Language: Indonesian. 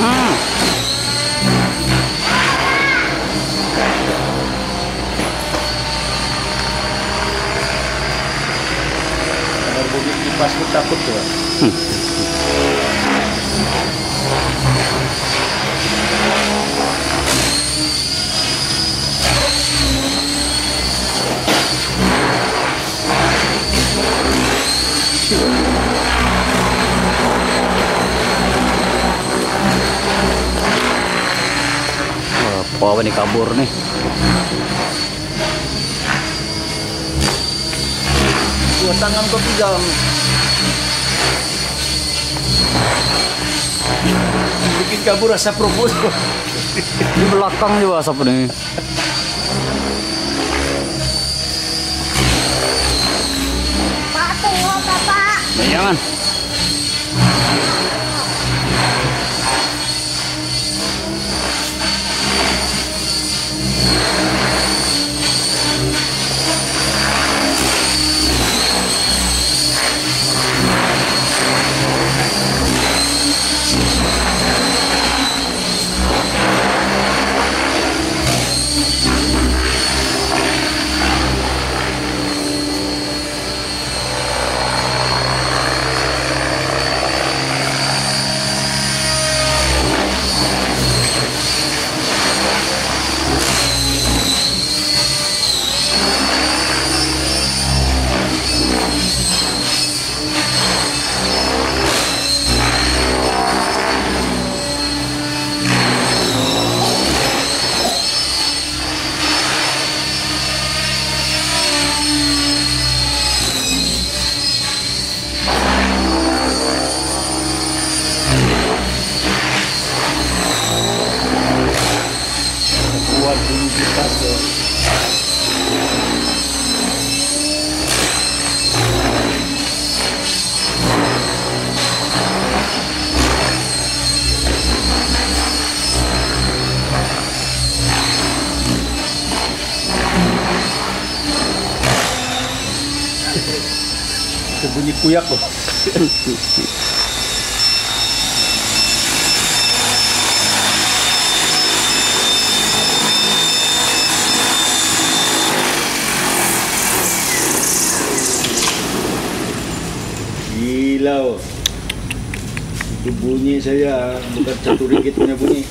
Agora vou ver que faz que tá por apa nih kabur nih? Dua tangan kau pegang. Bikin kabur rasa propos. Di belakang juga asap nih. Pak, tunggu Bapak. Jangan. Itu bunyi kuyak loh. Itu bunyi saya bukan satu ringgit punya bunyi.